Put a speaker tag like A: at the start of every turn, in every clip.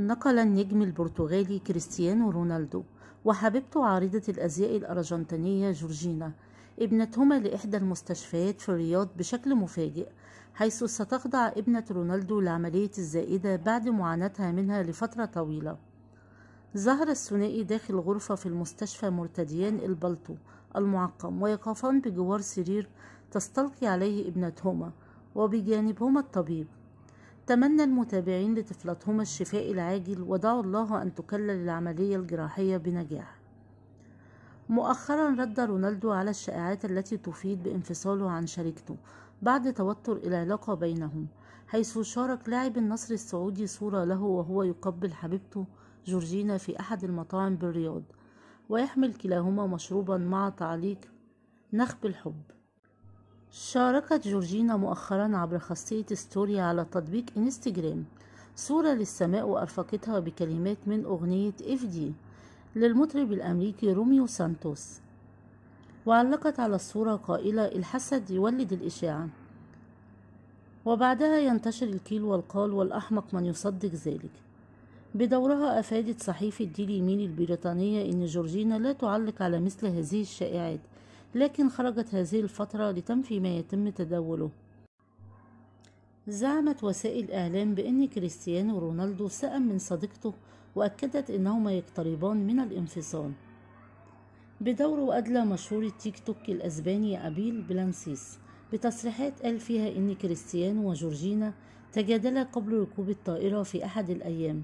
A: نقل النجم البرتغالي كريستيانو رونالدو وحبيبته عارضة الأزياء الأرجنتينية جورجينا ابنتهما لإحدى المستشفيات في الرياض بشكل مفاجئ حيث ستخضع ابنة رونالدو لعملية الزائدة بعد معاناتها منها لفترة طويلة. ظهر الثنائي داخل غرفة في المستشفى مرتديان البلطو المعقم ويقفان بجوار سرير تستلقي عليه ابنتهما وبجانبهما الطبيب. تمنى المتابعين لطفلتهما الشفاء العاجل ودعوا الله أن تكلل العملية الجراحية بنجاح. مؤخرا رد رونالدو على الشائعات التي تفيد بانفصاله عن شريكته بعد توتر العلاقة بينهم حيث شارك لاعب النصر السعودي صورة له وهو يقبل حبيبته جورجينا في أحد المطاعم بالرياض ويحمل كلاهما مشروبا مع تعليق نخب الحب. شاركت جورجينا مؤخرا عبر خاصية story على تطبيق إنستجرام. صورة للسماء وأرفقتها بكلمات من أغنية إف دي. للمطرب الأمريكي روميو سانتوس. وعلقت على الصورة قائلة الحسد يولد الإشاعة. وبعدها ينتشر القيل والقال والأحمق من يصدق ذلك. بدورها أفادت صحيفة ديلي ميل البريطانية إن جورجينا لا تعلق على مثل هذه الشائعات. لكن خرجت هذه الفترة لتنفي ما يتم تداوله. زعمت وسائل إعلام بأن كريستيانو رونالدو سأم من صديقته وأكدت أنهما يقتربان من الانفصال بدوره أدلى مشهور التيك توك الأسباني أبيل بلانسيس بتصريحات قال فيها إن كريستيانو وجورجينا تجادلا قبل ركوب الطائرة في أحد الأيام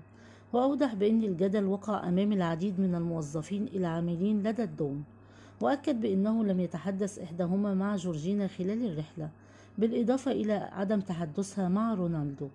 A: وأوضح بأن الجدل وقع أمام العديد من الموظفين العاملين لدى الدوم. وأكد بأنه لم يتحدث إحداهما مع جورجينا خلال الرحلة بالإضافة إلى عدم تحدثها مع رونالدو.